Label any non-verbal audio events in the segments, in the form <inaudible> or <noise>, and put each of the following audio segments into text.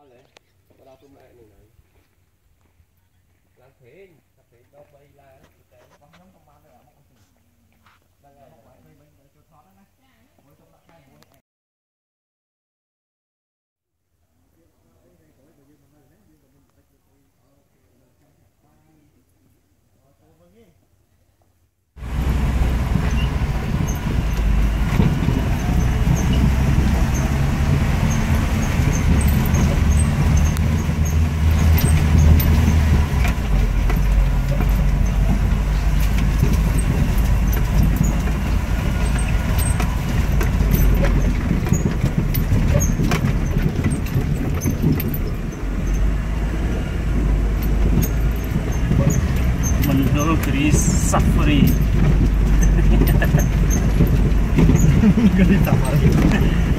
អស់លេមកដល់ព្រំឯនេះហើយឡើងព្រេងតែព្រេងដល់3ឡើងតែរបស់ខ្ញុំក៏បានដែរមកអត់ដឹងហើយ Lucris Safri. Ganita pa rin.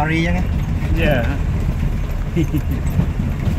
safari je kan? Ya. Yeah. <laughs>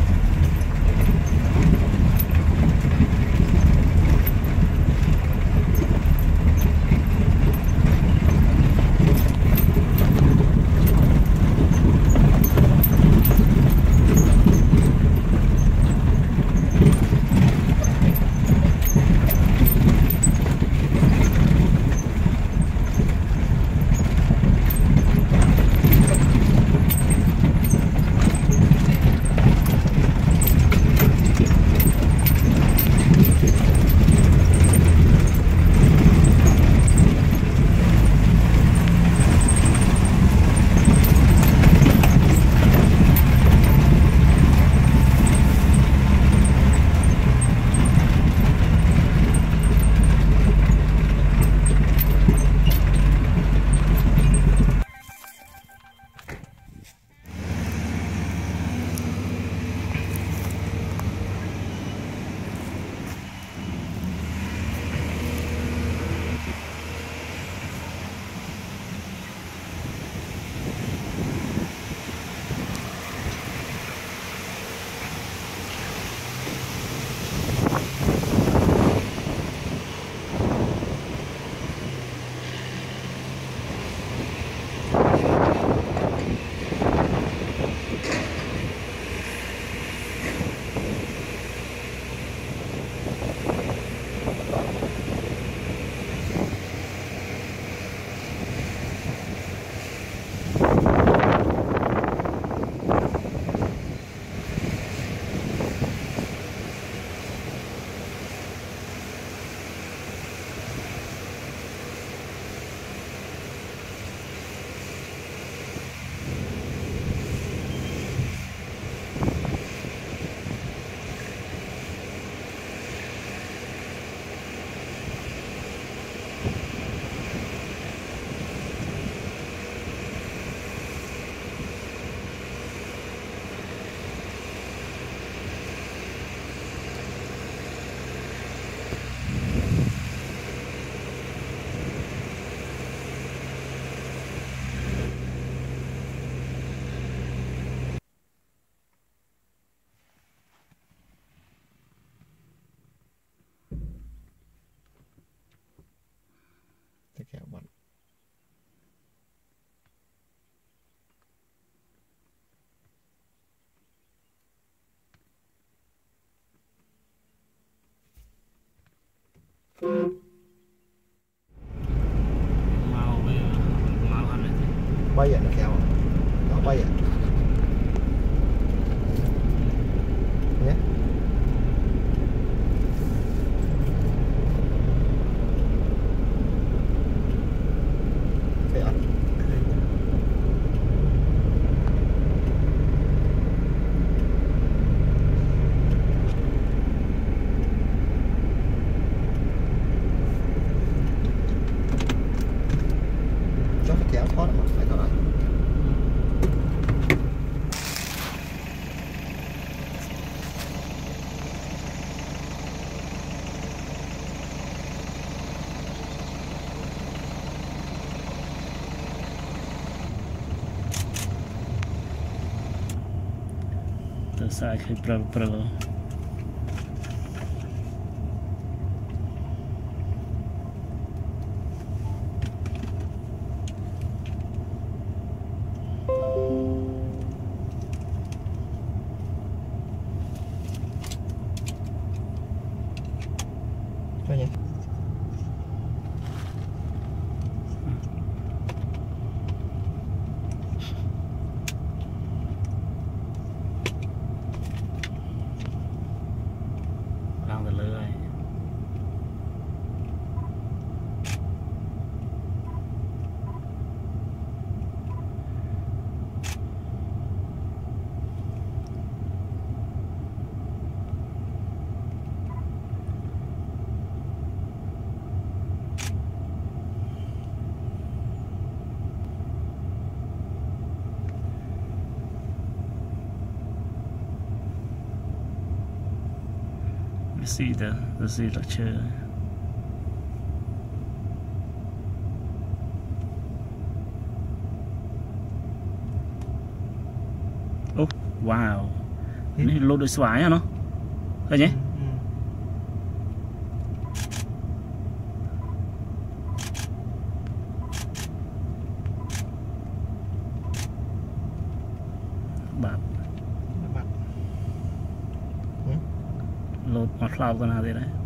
saca, pra, pra lá. see the, the signature oh wow. Cái lô đội xoáy hả nó? Thôi nhé flower बना दे रहे हैं।